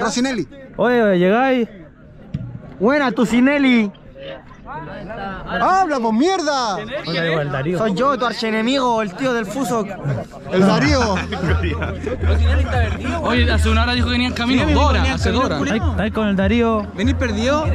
Rosinelli. Oye, llegáis. Buena, Tucinelli. ¡Habla, pues mierda! Soy yo, tu archienemigo, el tío del Fuso. El Darío. Oye, hace una hora dijo que venía en camino. Dos horas, hace dos horas. ¿Estáis con el Darío? ¿Venís perdido?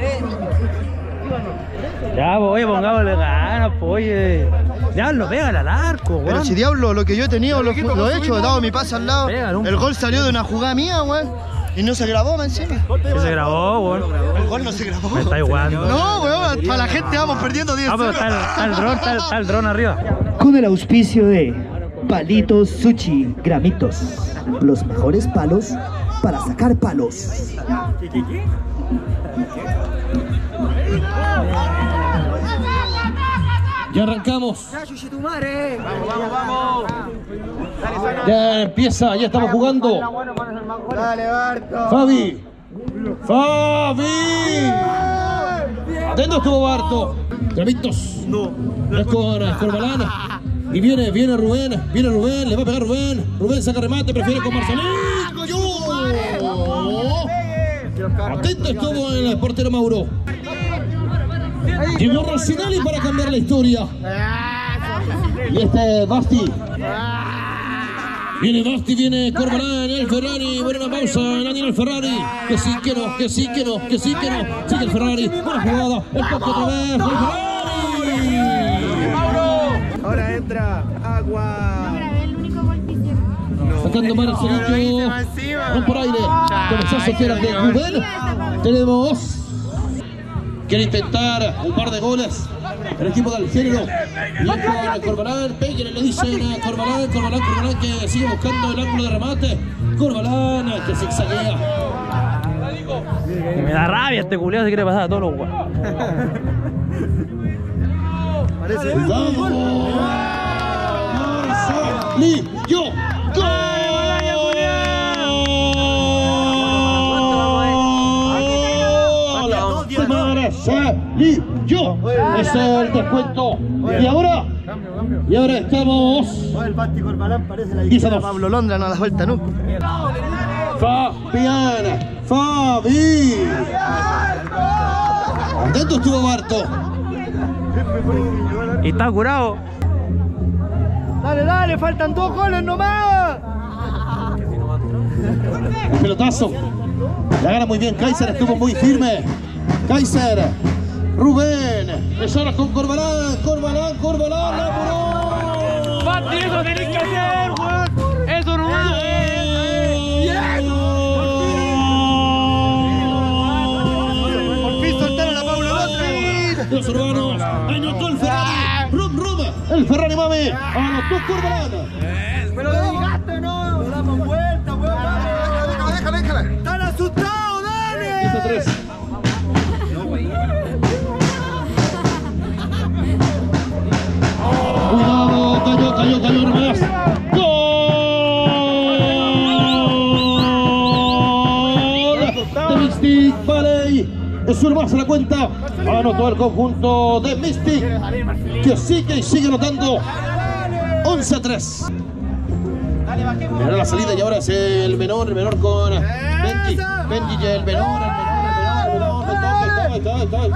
Ya, pues, oye, pongámosle ganas, pues, oye. Ya, lo pégale al arco, Pero weón. si diablo, lo que yo he tenido lo, lo he hecho, he dado mi pase al lado. El gol salió de una jugada mía, weón. Y no se grabó, más encima. Que se grabó, weón. El gol no se grabó. Me estáis jugando. No, weón, para la gente vamos perdiendo 10 Ah, pero está el, está el dron, está el, está el dron arriba. Con el auspicio de Palitos Sushi Gramitos. Los mejores palos para sacar palos. Ya arrancamos. Ya empieza, ya estamos jugando. Dale, Barto. Fabi. Fabi. Atento estuvo Barto. Gramitos. No. Es con, es con Balana. Y viene, viene Rubén, viene Rubén, le va a pegar Rubén. Rubén saca remate, prefiere con Marcelino. Atento estuvo el portero Mauro. Llegó Rossinelli para cambiar la historia. Y este Basti. Viene Basti, viene Corbalán, el Ferrari, buena pausa, Daniel el Ferrari, que sí, que no, que sí, que no, que sí, que no, sigue el Ferrari, buena jugada, el toque otra vez, el Ferrari. Ahora entra agua. el. Sacando Marcelillo, van por aire, cabezazo que era de Rubén, tenemos, quiere intentar un par de goles, el equipo del género, y con Corbalán, Pégale, le dicen a Corbalán, Corbalán, Corbalán que sigue buscando el ángulo de remate, Corbalán que zigzaguea. Me da rabia este culiado, se quiere pasar a todos los guas. Marcelillo. ¡Gol! Marcelillo. Es el descuento. Y ahora, y ahora estamos. El Basti Corbalán parece la Dice. Pablo Londra, no la suelta nunca. Fabián, Fabi. Atento estuvo Barto. Y está curado. Dale, dale, faltan dos goles nomás. El pelotazo. La gana muy bien. Kaiser estuvo muy firme. Kaiser. Rubén. Es ahora con Corbalán. Corbalán, Corbalán. La. Basti, eso tenés que hacer, weón. Eso nomás. Por fin soltaron a Pablo Londra. Los urbanos. Anotó el Ferrari. Rum, rum. El Ferrari mami. Anotó Corbalán. Pero Valley. Es su más a la cuenta. Anotó el conjunto de Mystic. Que sigue y sigue anotando. 11 a 3. Mira la salida y ahora es el menor, el menor con Benji. Benji y el menor, el menor, el menor, el.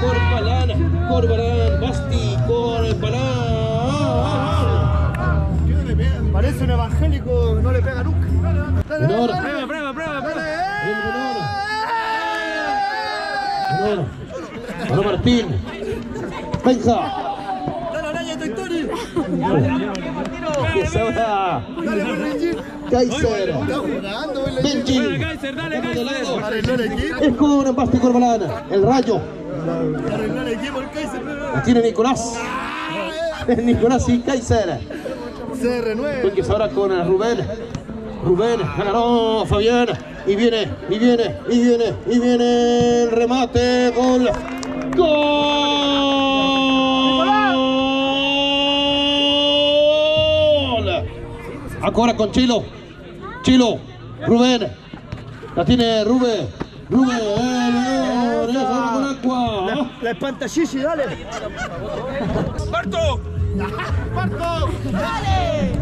Corbalán, Corbalán, Basti, Corbalán. Parece un evangélico, no le pega nunca. Menor. prueba, prueba, prueba. El menor. Menor. Bueno, Martín. Benja. dale, dale, Toy Story. Que se ahora. Dale, buen Benji. Kaiser. Benji. El. Es Corbalán. El rayo. Arregló el Kaiser. La tiene Nicolás. Es Nicolás y Kaiser. CR9. Porque es ahora con Rubén. Rubén, ganó Fabián. Y viene, y viene, y viene, y viene el remate. Gol. Gol. Ahora con Chilo. Chilo. Rubén. La tiene Rubén. Rubén. eh, es ahora con Aqua. La, la dale. ¡Barto! ¡Marco! ¡Dale!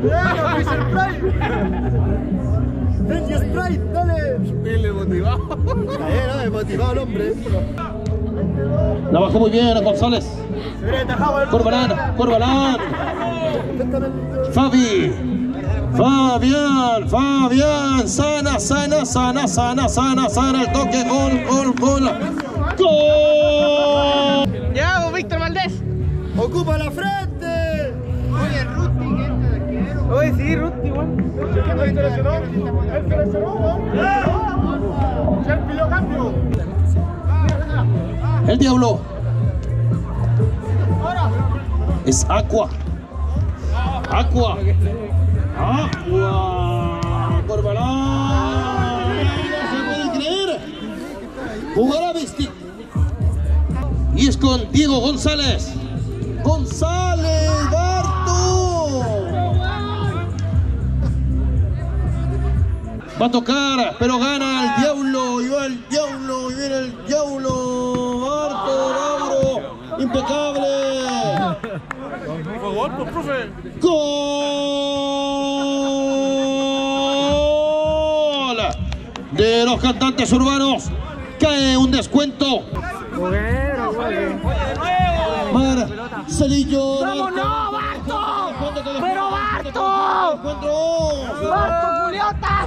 ¡Cuidado, Fisher Pride! ¡Benji Sprite, dale! Pele motivado. Eh, no, es motivado el hombre. La bajó muy bien a González. Corbalán, Corbalán. Fabi. Fabián, Fabián, sana, sana, sana, sana, sana, sana, el toque, gol, gol, gol. ¡Gol! Ya, vos, Víctor Valdés. ¡Ocupa la frente! Oye, Ruti, que te quiero. Oye, sí, Ruti, weón. ¿Quién se lesionó? ¿Él se lesionó? ¿no? ¿Quién pidió cambio? El diablo. Es Aqua. Aqua. Aqua. Corbalán. No se puede creer. Jugará Mystic. Y es con Diego González. González Barto. Va a tocar, pero gana el diablo. Y va el diablo. Y viene el diablo. Barto, Lauro. Impecable. Pues, profe. Gol de los cantantes urbanos. Cae un descuento. Marcelillo. ¡Vamos, no, Barto! ¡Pero Barto! ¡Barto, Juliota!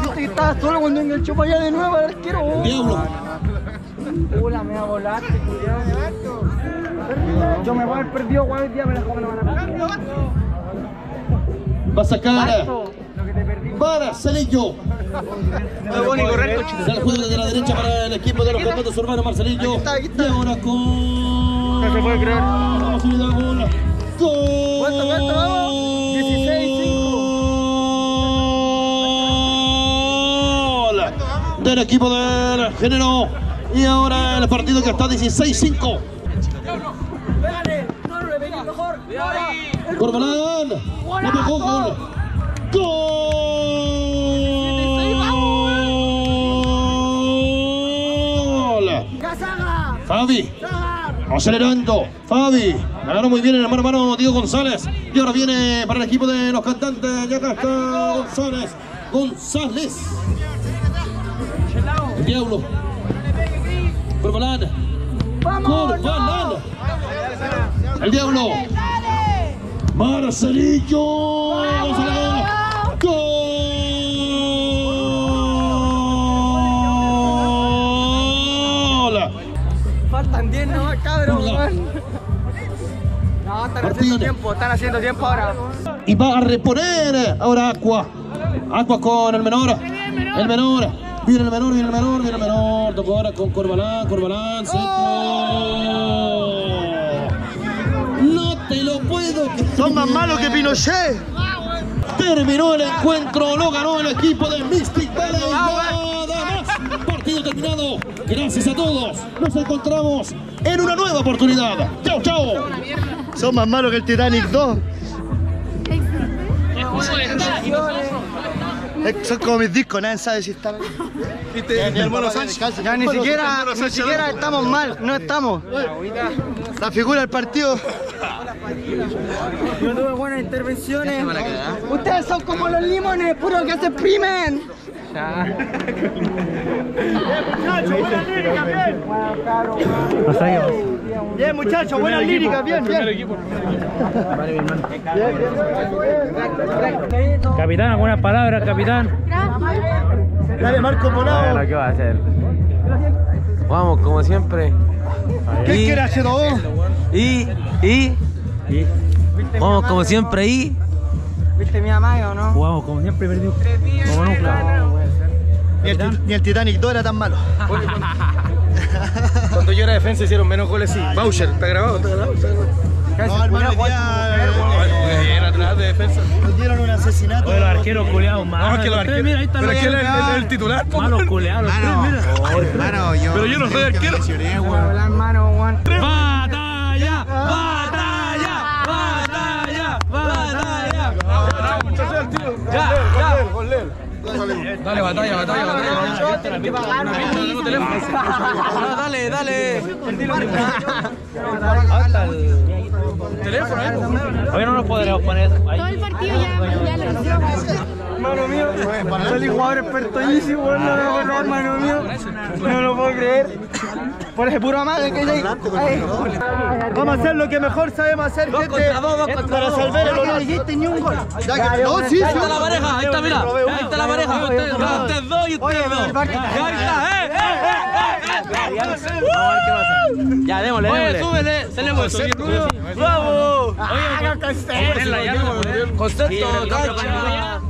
Viste que estaba solo cuando enganchó para allá de nuevo al arquero. Diablo. Hola, me va a volar, culiao. Yo me voy a haber perdido, hoy día me la joven van a. Va a sacar Barto, lo que Sale el juego desde la derecha para el equipo de los cantantes urbanos Marcelillo. Y ahora con. No se puede creer. Gol. Gol. ¿Cuánto, cuánto vamos? 16-5. Gol del equipo del género Y ahora el partido que está 16-5. Corbalán. Le pegó gol. ¡Gol! Fabi. Acelerando. Fabi. Ganaron muy bien en el mano a mano Diego González. Y ahora viene para el equipo de los cantantes. Y acá está González. González. El diablo. Corbalán. Corbalán. El diablo. Marcelillo. Están haciendo tiempo, están haciendo tiempo ahora. Y va a reponer ahora Aqua. Aqua con el menor. El menor. Viene el menor, viene el menor, viene el menor. Tocó ahora con Corbalán, Corbalán, centro. No te lo puedo creer. Son más malos que Pinochet. Terminó el encuentro, lo ganó el equipo de Mystic Valley. Nada más. Partido terminado. Gracias a todos. Nos encontramos en una nueva oportunidad. Chao, chao. Son más malos que el Titanic 2. Eh, Son como mis discos, nadie sabe si están. Ya, ni el Mono Sánchez. Ya ni siquiera, ni siquiera estamos mal, no estamos. La figura del partido. Yo tuve buenas intervenciones. Ustedes son como los limones, puro que se exprimen. Bien, muchachos, buenas líricas, bien, bien. Capitán, algunas palabras, capitán. Dale, Marco Polao. ¿qué va a hacer? Vamos, como siempre. ¿Qué Y- quiere hacer vos? Y, y, vamos como siempre y ¿Viste mi mamá o no? Jugamos como siempre, perdió. Como nunca. Ni el, ti- ni el Titanic 2 era tan malo. Cuando yo era defensa hicieron menos goles, sí. Boucher, ¿está grabado? ¿Está grabado? ¿Está grabado? No, hermano, hoy día Bien atrás de defensa. nos dieron un asesinato. Oye, los arqueros culeados malos. No, es que los arqueros- Mira, ahí están pero es que el- el titular, po. Malos culeados. Pero yo no soy arquero. Hablar mano. Batalla, batalla, batalla, batalla. Ya, Dale, batalla, batalla, batalla. Dale, dale. Hoy no nos podremos poner. Todo el partido ya, ya lo hicimos. Hermano mío, soy jugador no poner, hermano mío. No lo puedo creer. Por ese puro madre que hay. Vamos a hacer lo que mejor sabemos hacer, gente. Para salvar el No honor. ni un gol. Ya que- No, sí. Ahí está la pareja, ahí está, mira. Ahí está la pareja. Ustedes dos, y ustedes dos. Ya ahí está, eh. Ya, démosle, Oye, démosle. súbele, ¡Bravo! Oye,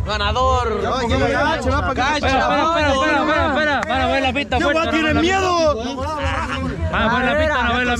ganador. Se va para acá. Cancha, Espera, espera, espera, espera, espera. Para ver la pista ¿Qué fuerte. guay no tienen ver la- miedo? Ah, ver la pista, no ver la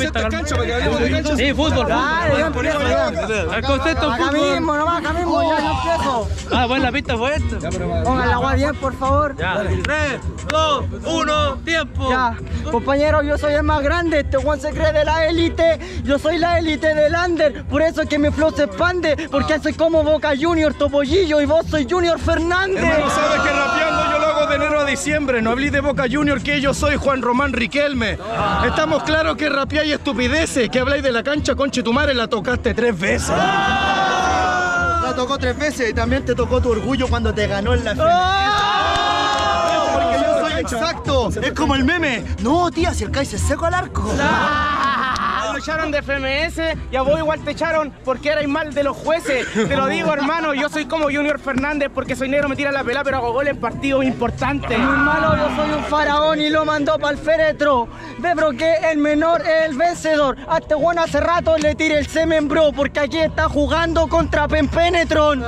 pista. Sí, fútbol. Dale. El concepto Acá fútbol. mismo, nomás, acá mismo, ya yo empiezo. Ah, ver la pista fuerte. Pongan la agua bien, por favor. Ya. 3, 2, 1, tiempo. Ya, compañero, yo soy el más grande, este Juan se cree de la élite, yo soy la élite del under, por eso es que mi flow se expande, porque soy como Boca Junior, Topollillo y vos soy Junior Fernández. Hermano, sabes que rapeando yo lo hago de enero a diciembre. No hablé de Boca Junior que yo soy Juan Román Riquelme. Estamos claros que rapeáis estupideces, que habláis de la cancha conche tu madre la tocaste tres veces. La tocó tres veces y también te tocó tu orgullo cuando te ganó en la final. Porque yo soy exacto. Es como el meme. No, tía, si el Kai se seco al arco. Lo echaron de FMS y a vos igual te echaron porque erais mal de los jueces. Te lo digo, hermano, yo soy como Junior Fernández porque soy negro, me tira la pelada, pero hago gol en partidos importantes. Mi hermano, yo soy un faraón y lo mandó para el féretro. Ve, bro, que el menor es el vencedor. A este bueno hace rato le tiré el semen, bro, porque aquí está jugando contra Pempenetron.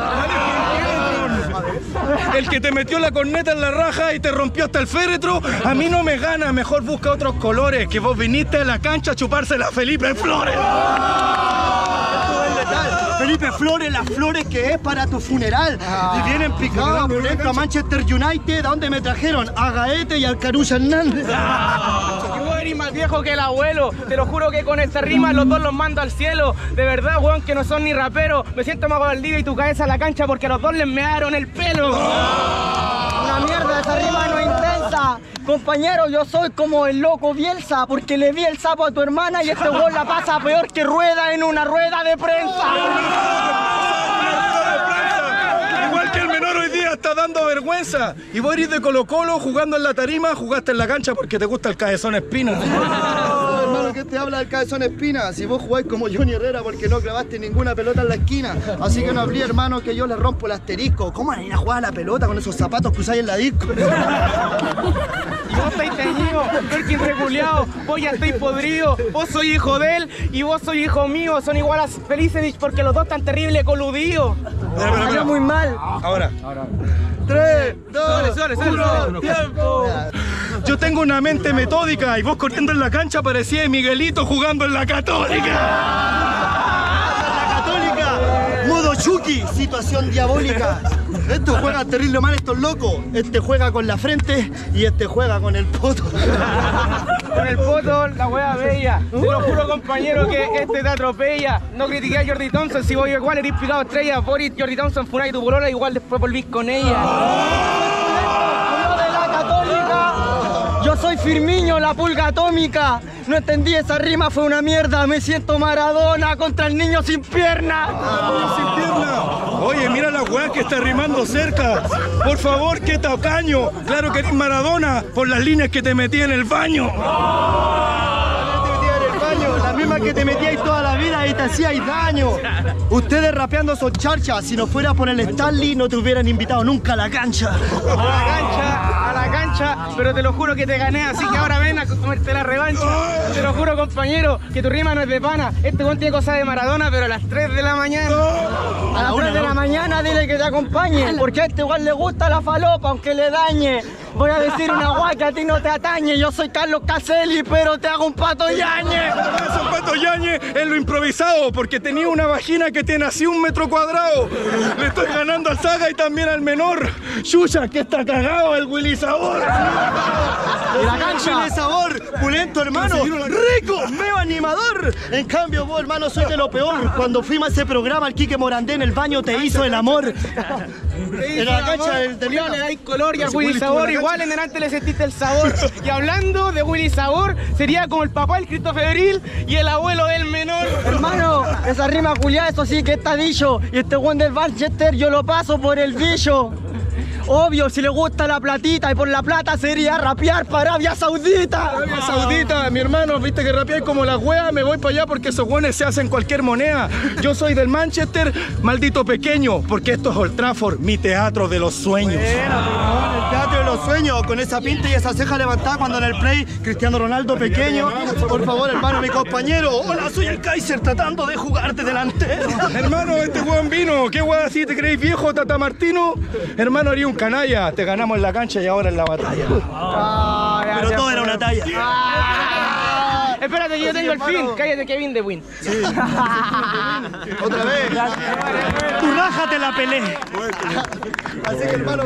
El que te metió la corneta en la raja y te rompió hasta el féretro, a mí no me gana. Mejor busca otros colores, que vos viniste a la cancha a chupársela a Felipe Flores. Felipe Flores, las flores que es para tu funeral. Y vienen picados, por ejemplo, a Manchester United, ¿a dónde me trajeron? A Gaete y al Caruso Hernández. soy más viejo que el abuelo. Te lo juro que con esta rima los dos los mando al cielo. De verdad, weón, que no son ni raperos. Me siento más Valdivia y tu cabeza a la cancha porque a los dos les mearon el pelo. Una mierda, esa rima no es intensa. Compañero, yo soy como el loco Bielsa porque le di el sapo a tu hermana y este gol la pasa peor que rueda en una rueda de prensa. Igual que el menor hoy día está dando vergüenza. Y vos eres de Colo Colo jugando en la tarima, jugaste en la cancha porque te gusta el cabezón espina. No, hermano, ¿qué te habla del cabezón espina? Si vos jugáis como Johnny Herrera porque no clavaste ninguna pelota en la esquina. Así que no hablé, hermano, que yo le rompo el asterisco. ¿Cómo van a ir a jugar a la pelota con esos zapatos que usáis en la disco? Y vos estáis teñido, Perkin reculeado, vos ya estáis podrido, vos soy hijo de él y vos soy hijo mío, son igual a Felicevich porque los dos están terrible coludidos. Salió muy mal. Ahora. Tres, Suele, suele, suele, suele. tiempo. Yo tengo una mente metódica y vos corriendo en la cancha parecía Miguelito jugando en la Católica. Modo Chucky, situación diabólica. Estos juegan terrible mal, estos locos. Este juega con la frente y este juega con el poto. Con el poto, la wea bella. Te lo compañero, que este te atropella. No critiqué a Jordi Thompson, si vos igual eres picado estrella. Boris, Jordi Thompson, Funai, tu polola, igual después volvís con ella. Soy Firmiño, la pulga atómica. No entendí esa rima, fue una mierda. Me siento Maradona contra el niño sin pierna. Sin pierna. Oye, mira la weá que está rimando cerca. Por favor, qué tacaño. Claro que eres Maradona por las líneas que te metí en el baño. Te metías en el baño, la misma que te metíais toda la vida y te hacíais daño. Ustedes rapeando son charchas. Si no fuera por el Stanley, no te hubieran invitado nunca a la cancha. A la cancha, a la cancha, pero te lo juro que te gané, así que ahora ven a comerte la revancha. Te lo juro, compañero, que tu rima no es de pana. Este weón tiene cosas de Maradona, pero a las 3 de la mañana. A las 3 de la mañana dile que te acompañe, porque a este igual le gusta la falopa, aunque le dañe. Voy a decir una guay que a ti no te atañe. Yo soy Carlos Caselli, pero te hago un pato yañe. Eso es Pato Yañez en lo improvisado, porque tenía una vagina que tiene así un metro cuadrado. Le estoy Saga y también al menor. Chucha, que está cagado el Willy Sabor. Y la cancha de sabor, pulento hermano, rico, meo animador. En cambio vos hermano soy de lo peor. Cuando fuimos a ese programa el Quique Morandé en el baño te hizo el amor. En la cancha del Culiao, le dais color y al Willy Sabor igual en delante le sentiste el sabor. Y hablando de Willy Sabor, sería como el papá del Cristo Febril y el abuelo del menor. Hermano, esa rima culiada, eso sí que está dicho. Y este buen del Manchester yo lo paso por el bicho. Obvio, si le gusta la platita y por la plata sería rapear para Arabia Saudita. Arabia Saudita, mi hermano, viste que rapeáis como la wea, me voy para allá porque esos guanes se hacen cualquier moneda. Yo soy del Manchester, maldito pequeño, porque esto es Old Trafford, mi teatro de los sueños. El teatro de los sueños, con esa pinta y esa ceja levantada cuando en el play Cristiano Ronaldo pequeño. Por favor, hermano, mi compañero. Hola, soy el Kaiser tratando de jugarte delantero. Hermano, este weón vino, ¿qué weón así te creéis viejo, Tata Martino? Hermano, haría un canalla, te ganamos en la cancha y ahora en la batalla. Pero todo era una talla. Ah, Espérate, que yo tengo el fin. Cállate, Kevin de Win. Otra vez. Tú rájate la pelé. Así que hermano.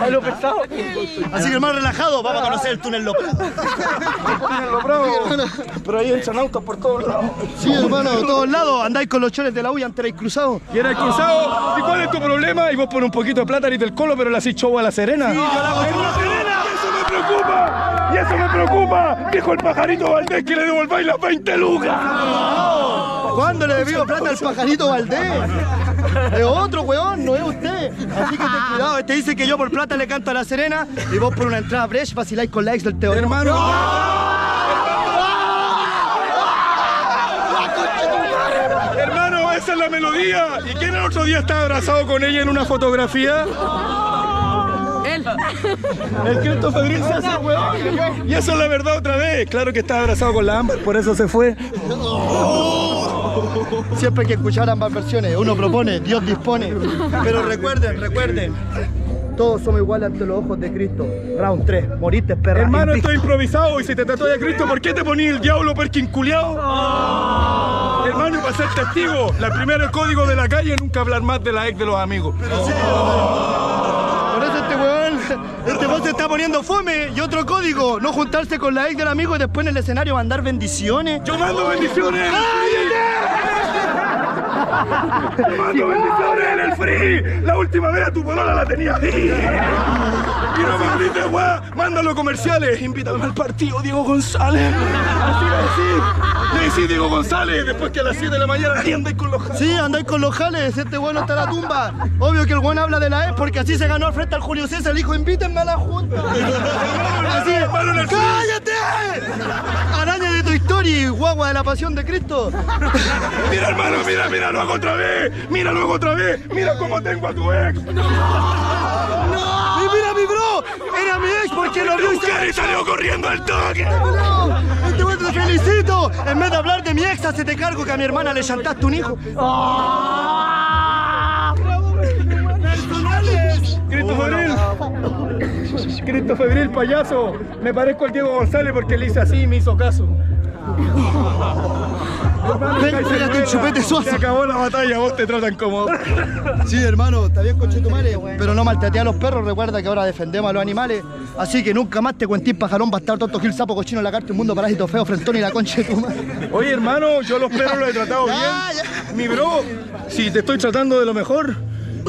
A lo pesado. Así que hermano relajado, vamos a conocer el túnel loco. Pero ahí echan autos por todos lados. Sí, hermano, de todos lados. Andáis con los chones de la U y antes cruzados. Y era cruzado. ¿Y cuál es tu problema? Y vos por un poquito de plata y del colo, pero le hacís show a la Serena. Sí, yo la hago ¡En la Serena! ¡Eso me preocupa! ¡Y eso me preocupa! Dijo el pajarito Valdés que le devolváis las 20 lucas. ¿Cuándo le debió plata al pajarito Valdés? Es otro, weón, no es usted. Así que ten cuidado, este dice que yo por plata le canto a la Serena y vos por una entrada Brecht vaciláis con la ex del teorema. Hermano. Hermano, esa es la melodía. ¿Y quién el otro día estaba abrazado con ella en una fotografía? El Cristo Febril se hace weón. Y eso es la verdad otra vez. Claro que estaba abrazado con la Ámbar, por eso se fue. Siempre hay que escuchar ambas versiones. Uno propone, Dios dispone. Pero recuerden, recuerden. Todos somos iguales ante los ojos de Cristo. Round 3. Moriste, perra. Hermano, estoy improvisado y si te trató de Cristo, ¿por qué te poní el diablo perquinculeado? Hermano, para ser testigo, la primera el código de la calle, nunca hablar más de la ex de los amigos. Eso este weón Este vos se está poniendo fome y otro código, no juntarse con la ex del amigo y después en el escenario mandar bendiciones. ¡Yo mando bendiciones! ¡Yo mando bendiciones en el free! La última vez a tu polola la tenía así. Y no me grites, weá. Mándalo comerciales. Invítame al partido, Diego González. Así le decís. Le decís Diego González. Después que a las 7 de la mañana ahí andáis con los jales. Sí, andáis con los jales, este bueno está en la tumba. Obvio que el buen habla de la ex porque así se ganó al frente al Julio César. Dijo, invítenme a la junta. Así. ¡Cállate! Araña historia, guagua de la pasión de Cristo. Mira, hermano, mira, mira, lo hago otra vez. Mira, lo hago otra vez. Mira cómo tengo a tu ex. Y mira mi bro, era mi ex porque lo vio y salió corriendo al toque. Güey te felicito. En vez de hablar de mi ex, se te cargo que a mi hermana le chantaste un hijo. Cristo Febril. Cristo Febril, payaso. Me parezco al Diego González porque le hice así y me hizo caso. Ven, pégate un chupete suazo. Se acabó la batalla, vos te tratan como. Sí, hermano, está bien conchetumare, pero no maltraté a los perros. Recuerda que ahora defendemos a los animales. Así que nunca más te cuentín pajarón, bastardo, tonto, gil, sapo, cochino, lagarto, un mundo parásito feo, frentón y la concha de tu madre. Oye, hermano, yo a los perros los he tratado bien. Mi bro, si te estoy tratando de lo mejor,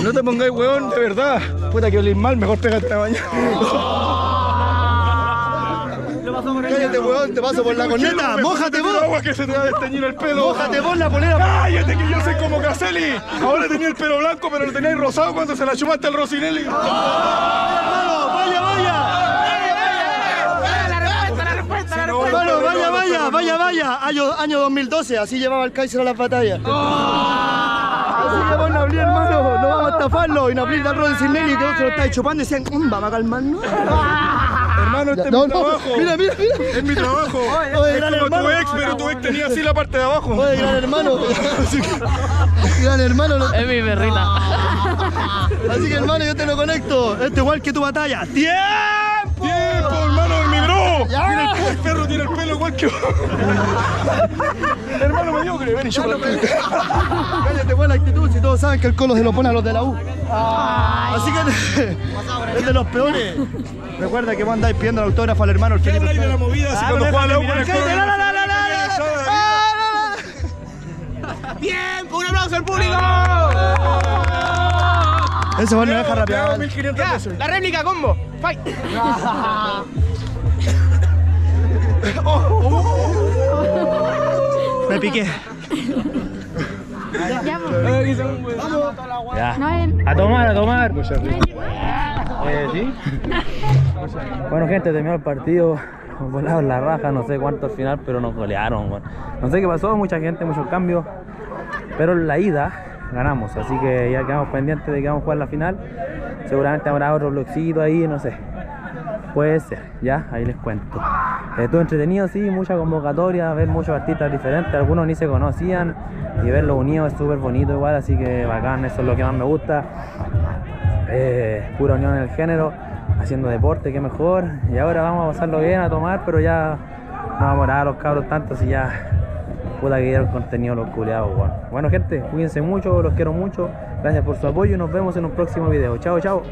no te pongáis weón, de verdad. Puta que olís mal, mejor pégate a bañar. Cállate, weón, te paso por la corneta. Mójate vos. agua que se te va a desteñir el pelo. Mójate vos la polera. Cállate que yo soy como Caselli. Ahora tenía el pelo blanco, pero lo teníais rosado cuando se la chupaste al Rosinelli. Hermano, vaya, vaya. Hermano, vaya, vaya, vaya, vaya. Año, año 2012, así llevaba el Kaiser a las batallas. Así que vos, Nabli, hermano, no vamos a estafarlo. Y Nabli da de Sinelli que vos se lo estáis chupando y decían, "Mm, vamos a calmarnos. Hermano, este No, es mi no, trabajo. mira, mira, mira. Es mi trabajo. Oye, es gran como tu hermano. ex, pero tu ex tenía así la parte de abajo. Oye, gran hermano. Así que- gran hermano. lo- Es mi perrita. Así que, hermano, yo te lo conecto. Esto igual que tu batalla. ¡Tiempo! El, el perro tiene el pelo igual que Hermano, me dio que ven y yo Cállate, buena actitud, si todos saben que el colo se lo pone a los de la U. Así que es de los peores. Recuerda que vos andáis pidiendo el autógrafo al hermano el ¿Qué habláis de la movida? Si Ah, cuando juega la U con el la. ¡Tiempo! ¡Un aplauso al público! Ese bueno me deja rapear. 1500 Ya, pesos. la réplica combo. Fight. Me piqué. Ya, pues. Ya. A tomar, a tomar. Eh, ¿sí? Bueno, gente, terminó el partido. En la raja, no sé cuánto al final, pero nos golearon. bueno. No sé qué pasó, mucha gente, muchos cambios. Pero en la ida ganamos, así que ya quedamos pendientes de que vamos a jugar la final. Seguramente habrá otro blogcito ahí, no sé. Puede ser, ya, ahí les cuento. Estuvo entretenido, sí, mucha convocatoria, ver muchos artistas diferentes, algunos ni se conocían y verlos unidos es súper bonito igual, así que bacán, eso es lo que más me gusta. Eh, pura unión en el género, haciendo deporte, qué mejor. Y ahora vamos a pasarlo bien, a tomar, pero ya no vamos a a los cabros tanto si ya puta que dieron contenido los culiados, weón. Bueno gente, cuídense mucho, los quiero mucho, gracias por su apoyo y nos vemos en un próximo video. Chao, chao.